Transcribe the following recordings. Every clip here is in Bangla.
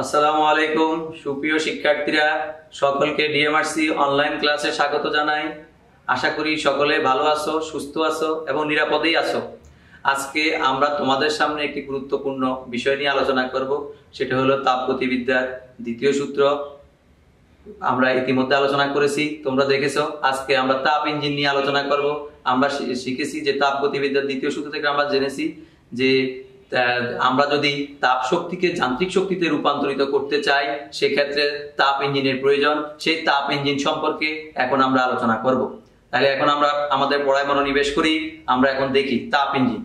আসসালামু আলাইকুম, সুপ্রিয় শিক্ষার্থীরা, সকলকে ডিএমআরসি অনলাইন ক্লাসে স্বাগত জানাই। আশা করি সকলে ভালো আছো, সুস্থ আছো এবং নিরাপদেই আছো। আজকে আমরা তোমাদের সামনে একটি গুরুত্বপূর্ণ বিষয় নিয়ে আলোচনা করব, সেটা হলো তাপগতিবিদ্যার দ্বিতীয় সূত্র। আমরা ইতিমধ্যে আলোচনা করেছি, তোমরা দেখেছ, আজকে আমরা তাপ ইঞ্জিন নিয়ে আলোচনা করব। আমরা শিখেছি যে তাপগতিবিদ্যার দ্বিতীয় সূত্র থেকে আমরা জেনেছি যে আমরা যদি তাপ শক্তিকে যান্ত্রিক শক্তিতে রূপান্তরিত করতে চাই, সেক্ষেত্রে তাপ ইঞ্জিনের প্রয়োজন। সেই তাপ ইঞ্জিন সম্পর্কে এখন আমরা আলোচনা করব। তাহলে এখন আমরা আমাদের পড়ায় মনোনিবেশ করি, আমরা এখন দেখি তাপ ইঞ্জিন।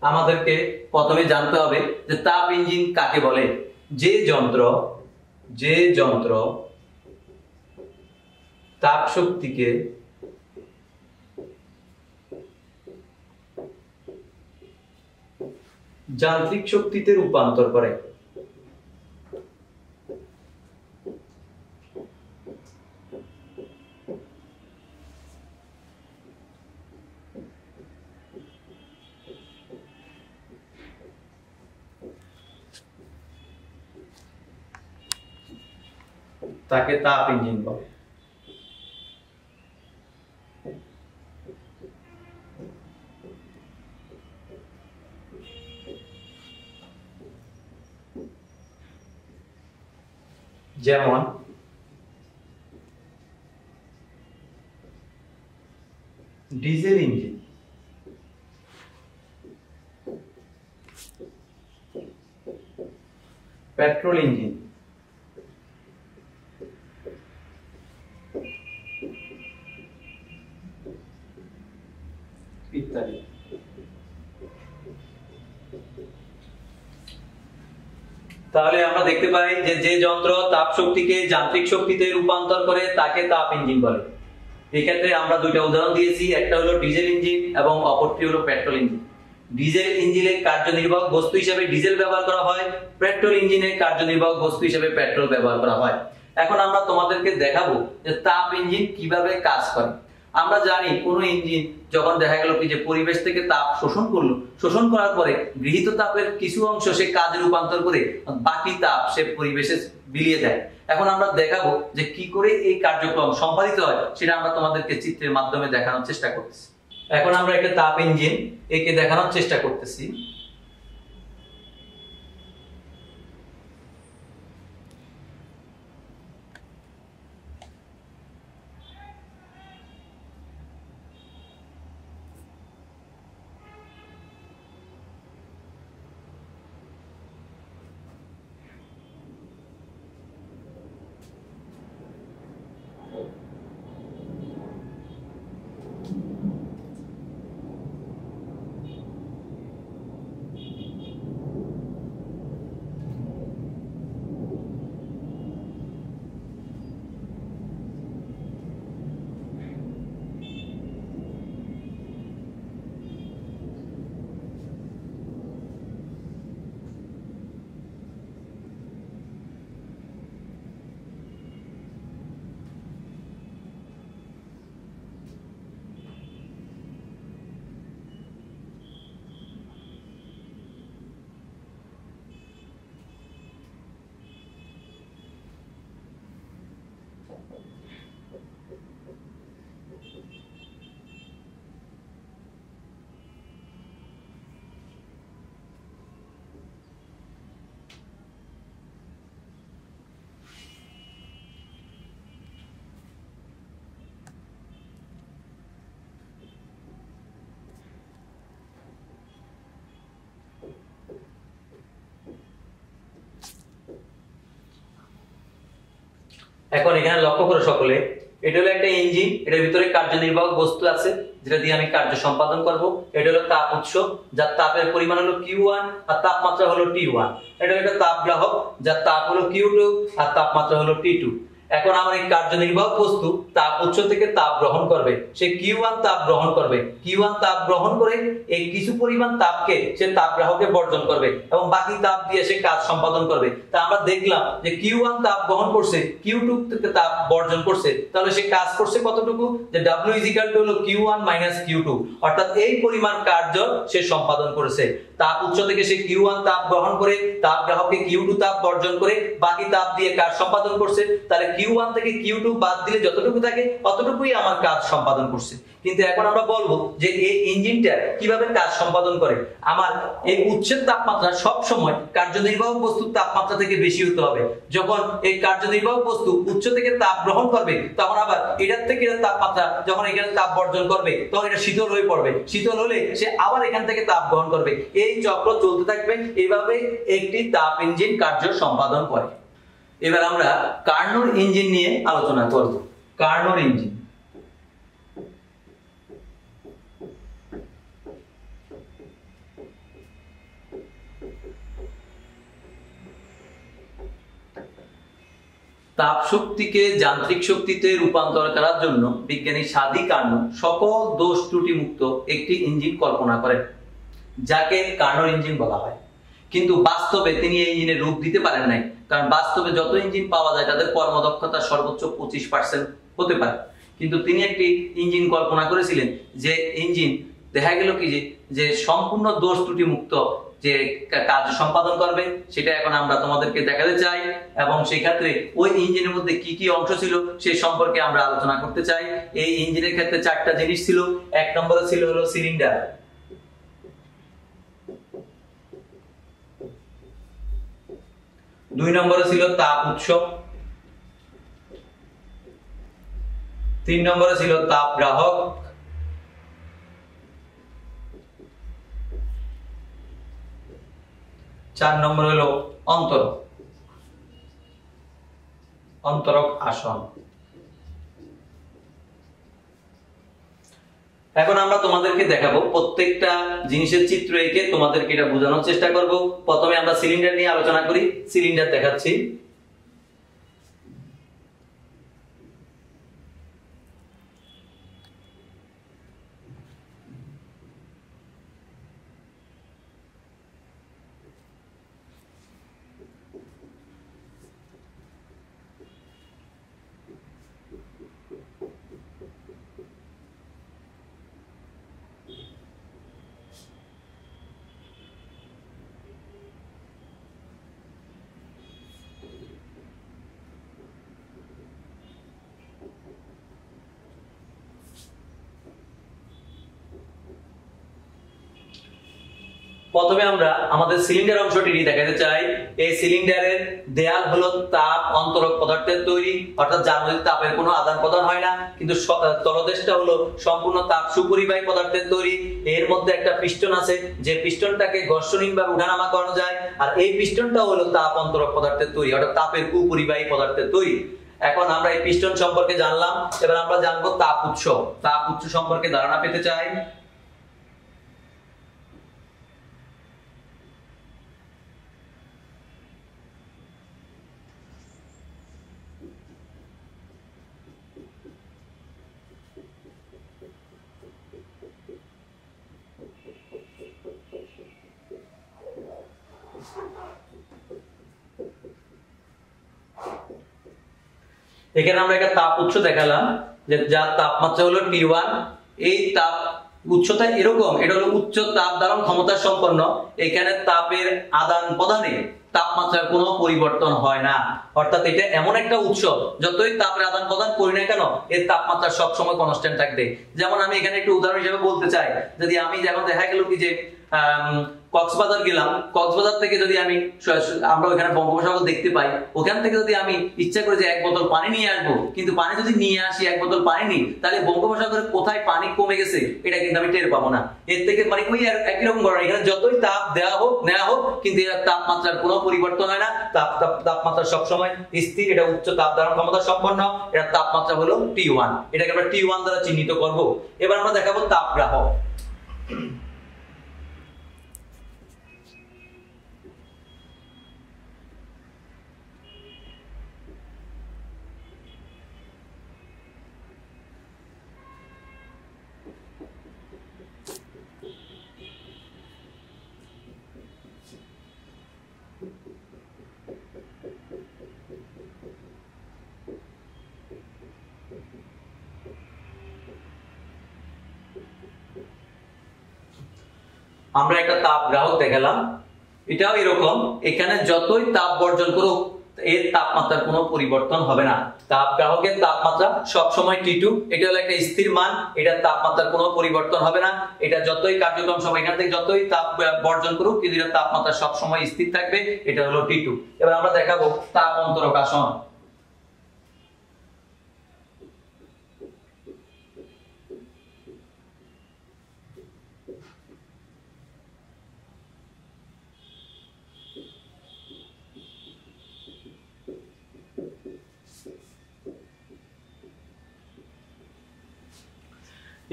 আমাদেরকে প্রথমে জানতে হবে যে তাপ ইঞ্জিন কাকে বলে? যে যন্ত্র যে যন্ত্র তাপ শক্তিকে যান্ত্রিক শক্তিতে রূপান্তর করে। তাকে তাপ ইঞ্জিন বলে যেমন ডিজেল ইঞ্জিন পেট্রোল ইঞ্জিন তাহলে আমরা দেখতে পাই যে যে যন্ত্র তাপ শক্তিকে যান্ত্রিক শক্তিতে রূপান্তর করে তাকে তাপ ইঞ্জিন বলে। এক্ষেত্রে আমরা দুইটা উদাহরণ দিয়েছি, একটা হলো ডিজেল ইঞ্জিন এবং অপরটি হলো পেট্রোল ইঞ্জিন। ডিজেল ইঞ্জিনের কার্যনির্বাহক বস্তু হিসেবে ডিজেল ব্যবহার করা হয়, পেট্রোল ইঞ্জিনের কার্যনির্বাহক বস্তু হিসেবে পেট্রোল ব্যবহার করা হয়। এখন আমরা তোমাদেরকে দেখাবো যে তাপ ইঞ্জিন কীভাবে কাজ করে। আমরা জানি কোন ইঞ্জিন যখন দেখা গেল কি যে পরিবেশ থেকে তাপ শোষণ করল, শোষণ করার পরে গৃহীত তাপের কিছু অংশ সে কাজে রূপান্তর করে বাকি তাপ সে পরিবেশে বিলিয়ে দেয়। এখন আমরা দেখাবো যে কি করে এই কার্যক্রম সম্পাদিত হয়, সেটা আমরা তোমাদেরকে চিত্রের মাধ্যমে দেখানোর চেষ্টা করতেছি। এখন আমরা একটা তাপ ইঞ্জিন একে দেখানোর চেষ্টা করতেছি। এখন এখানে লক্ষ্য করে সকলে, এটা হলো একটা ইঞ্জিন, এটার ভিতরে কার্যনির্বাহক বস্তু আছে, যেটা দিয়ে আমি কার্য সম্পাদন করব। এটা হলো তাপ উৎস, যার তাপের পরিমাণ হলো কিউ ওয়ান আর তাপমাত্রা হলো টি ওয়ান এটা হলো একটা তাপ গ্রাহক, যার তাপ হলো কিউ টু আর তাপমাত্রা হলো টি টু এখন আমার এই কার্যনির্বাহক বস্তু তাপ উৎস থেকে তাপ গ্রহণ করবে। সে কিউ ওয়ান তাপ গ্রহণ করবে। কিউ ওয়ান তাপ গ্রহণ করে এই কিছু পরিমাণ তাপকে সে তাপ গ্রাহকে বর্জন করবে এবং বাকি তাপ দিয়ে সে কাজ সম্পাদন করবে। তা আমরা দেখলাম যে কিউ ওয়ান তাপ গ্রহণ করছে কিউ টু থেকে তাপ বর্জন করছে। তাহলে সে কাজ করছে কতটুকু? যে ডাব্লিউ ইজিক্যাল টু হলো Q one minus Q two অর্থাৎ এই পরিমাণ কার্য সে সম্পাদন করেছে। তাপ উচ্চ থেকে সে কিউ ওয়ান তাপ গ্রহণ করে, তাপ গ্রাহককে কিউ টু তাপ বর্জন করে, বাকি তাপ দিয়ে কাজ সম্পাদন করছে। তাহলে কিউ ওয়ান থেকে কিউ টু বাদ দিলে যতটুকু থাকে, অতটুকুই আমার কাজ সম্পাদন করছে। কিন্তু এখন আমরা বলব যে এই ইঞ্জিনটা কীভাবে কাজ সম্পাদন করে। আমার এই উচ্ছের তাপমাত্রা সব সময় কার্যনির্বাহক বস্তুর তাপমাত্রা থেকে বেশি হতে হবে। যখন এই কার্যনির্বাহক বস্তু উচ্চ থেকে তাপ গ্রহণ করবে, তখন আবার এটার থেকে এটার তাপমাত্রা যখন এখানে তাপ বর্জন করবে, তখন এটা শীতল হয়ে পড়বে। শীতল হলে সে আবার এখান থেকে তাপ গ্রহণ করবে। এই চক্র চলতে থাকবে। এইভাবে একটি তাপ ইঞ্জিন কার্য সম্পাদন করে। এবার আমরা কার্নোর ইঞ্জিন নিয়ে আলোচনা করব। কার্নোর ইঞ্জিন। তাপ শক্তিকে যান্ত্রিক শক্তিতে রূপান্তর করার জন্য বিজ্ঞানী সাদি কার্নো সকল দোষ ত্রুটি মুক্ত একটি ইঞ্জিন কল্পনা করেন, যাকে কার্নোর ইঞ্জিন বলা হয়। কিন্তু বাস্তবে তিনি এই ইঞ্জিনের রূপ দিতে পারেন নাই, কারণ বাস্তবে যত ইঞ্জিন পাওয়া যায় তাদের কর্মদক্ষতা সর্বোচ্চ পঁচিশ পার্সেন্ট হতে পারে। কিন্তু তিনি একটি ইঞ্জিন কল্পনা করেছিলেন যে ইঞ্জিন, দেখা গেল কি যে যে সম্পূর্ণ দোষ ত্রুটি মুক্ত যে কাজ সম্পাদন করবে, সেটা এখন আমরা তোমাদেরকে দেখাতে চাই। এবং সেই ক্ষেত্রে ওই ইঞ্জিনের মধ্যে কি কি অংশ ছিল, সে সম্পর্কে আমরা আলোচনা করতে চাই। এই ইঞ্জিনের ক্ষেত্রে চারটা জিনিস ছিল। এক নম্বরে ছিল হলো সিলিন্ডার। দুই নম্বরে ছিল তাপ উৎস। তিন নম্বরে ছিল তাপ গ্রাহক। চার নম্বর হলো অন্তরক অন্তরক আসন। এখন আমরা তোমাদেরকে দেখাবো প্রত্যেকটা জিনিসের চিত্র এঁকে তোমাদেরকে এটা বোঝানোর চেষ্টা করব। প্রথমে আমরা সিলিন্ডার নিয়ে আলোচনা করি। সিলিন্ডার দেখাচ্ছি। প্রথমে আমরা আমাদের সিলিন্ডার অংশটি দেখাতে চাই। এই সিলিন্ডারের দেয়াল হলো তাপ অন্তরক পদার্থের তৈরি, অর্থাৎ যার মধ্যে তাপের কোনো আদান প্রদান হয় না। কিন্তু তলদেশটা হলো সম্পূর্ণ তাপ সুপরিবাহী পদার্থের তৈরি। এর মধ্যে একটা পিস্টন আছে, যে পিস্টনটাকে ঘর্ষণহীন ভাবে উঠানামা করানো যায়। আর এই পিস্টনটা হলো তাপ অন্তরক পদার্থের তৈরি, অর্থাৎ তাপের কুপরিবাহী পদার্থের তৈরি। এখন আমরা এই পিস্টন সম্পর্কে জানলাম। এবার আমরা জানব তাপ উৎস। তাপ উৎস সম্পর্কে ধারণা পেতে চাই। এখানে আমরা একটা তাপ উৎস দেখালাম, যে যার তাপমাত্রা হলো টি ওয়ান এই তাপ উচ্চতা এরকম, এটা হলো উচ্চ তাপ ধারণ ক্ষমতা সম্পন্ন। এখানে তাপের আদান প্রদানে তাপমাত্রার কোনো পরিবর্তন হয় না। অর্থাৎ এটা এমন একটা উৎস যতই তাপের আদান প্রদান করি না কেন, এর তাপমাত্রা সবসময় কনস্ট্যান্ট থাকবে। যেমন আমি এখানে একটু উদাহরণ হিসেবে বলতে চাই, যদি আমি যেমন দেখা গেল কি যে কক্সবাজার গেলাম, কক্সবাজার থেকে যদি আমি আমরা ওখানে বঙ্গোপসাগর দেখতে পাই, ওখান থেকে যদি আমি ইচ্ছা করে যে এক বোতল পানি নিয়ে আসব, কিন্তু পানি যদি নিয়ে আসি, এক বোতল পানি নিই, তাহলে বঙ্গোপসাগরে কোথায় পানি কমে গেছে, এটা কিন্তু আমি টের পাবো না। এর থেকে মানে ওই একই রকম ঘটনা, এখানে যতই তাপ দেওয়া হোক নেওয়া হোক, কিন্তু এর তাপমাত্রার কোনো পরিবর্তন হয় না। তাপ তাপমাত্রা সবসময় স্থির, এটা উচ্চ তাপ ধারণ ক্ষমতা সম্পন্ন এটা তাপমাত্রা হলো টি ওয়ান এটাকে আমরা টি ওয়ান দ্বারা চিহ্নিত করব। এবার আমরা দেখাবো তাপ আমরা একটা তাপ গ্রাহক দেখালাম। এটাও এরকম। এখানে যতই তাপ বর্জন করুক, এর তাপমাত্রার কোনো পরিবর্তন হবে না। তাপ গ্রাহকের তাপমাত্রা সব সময় টি টু এটা হলো একটা স্থির মান। এটার তাপমাত্রার কোনো পরিবর্তন হবে না। এটা যতই কার্যক্রম সময় এখান থেকে যতই তাপ বর্জন করুক, কিন্তু এটার তাপমাত্রা সব সময় স্থির থাকবে। এটা হলো টি টু এবার আমরা দেখাবো তাপ অন্তরক আসন।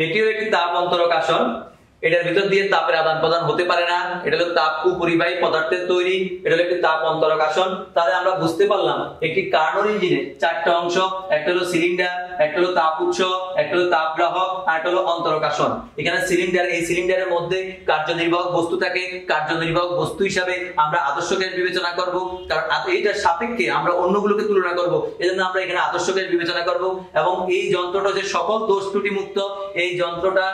এটিও একটি তাপ অন্তরক আসন। এটার ভিতর দিয়ে তাপের আদান প্রদান হতে পারে না। এটা হলো তাপ কুপরিবাহী পদার্থের তৈরি। এটা হলো একটি তাপ অন্তরক আসন। তাহলে আমরা বুঝতে পারলাম একটি কার্নর ইঞ্জিনে চারটা অংশ। একটা হলো সিলিন্ডার একটা হলো তাপ উৎস, একটা হলো তাপ গ্রাহক আর একটা হলো অন্তরক আসন এখানে সিলিন্ডার এই সিলিন্ডারের মধ্যে কার্যনির্বাহক বস্তু থাকে। কার্যনির্বাহক বস্তু হিসাবে আমরা আদর্শ গ্যাস বিবেচনা করব। কারণ এইটার সাপেক্ষে আমরা অন্যগুলোকে তুলনা করব। এজন্য আমরা এখানে আদর্শ গ্যাস বিবেচনা করব। এবং এই যন্ত্রটা যে সকল দোষ ত্রুটি মুক্ত এই যন্ত্রটা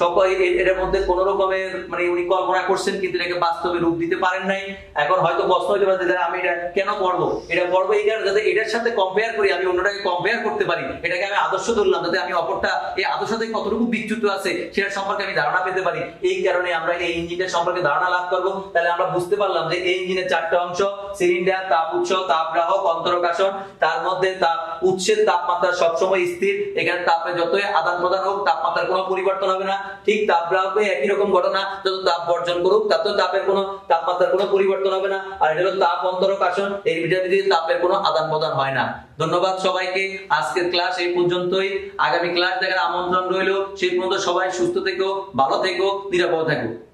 সকল এটার মধ্যে কোন রকমের মানে উনি কল্পনা করছেন, কিন্তু এটাকে বাস্তবে রূপ দিতে পারেন নাই। এখন হয়তো প্রশ্ন হতে পারে আমি এটা কেন পড়ব এটা পড়ব এই কারণে যাতে এটার সাথে কম্পেয়ার করি, আমি অন্যটাকে কম্পেয়ার করতে পারি। এটাকে আমি আদর্শ ধরলাম যাতে আমি অপরটা, এই আদর্শ থেকে কতটুকু বিচ্যুত আছে সেটার সম্পর্কে আমি ধারণা পেতে পারি। এই কারণে আমরা এই ইঞ্জিনটার সম্পর্কে ধারণা লাভ করব। তাহলে আমরা বুঝতে পারলাম যে এই ইঞ্জিনের চারটা অংশ, সিলিন্ডার, তাপ উৎস, তাপ গ্রাহক অন্তরকাশন তার মধ্যে তাপ উৎসের তাপমাত্রা সবসময় স্থির। এখানে তাপে যতই আদান প্রদান হোক, তাপমাত্রার কোনো পরিবর্তন হবে না। ঠিক তাপ গ্রাহকে একই রকম ঘটনা, যত তাপ বর্জন করুক তাতেও তাপের কোনো তাপমাত্রার কোনো পরিবর্তন হবে না। আর এটা হলো তাপ অন্তরকাশন এর ভিতরে ভিতরে তাপের কোনো আদান প্রদান হয় না। ধন্যবাদ সবাইকে। আজকের ক্লাস এই পর্যন্তই। আগামী ক্লাস দেখার আমন্ত্রণ রইল। সেই পর্যন্ত সবাই সুস্থ থেকো, ভালো থেকো, নিরাপদ থেকো।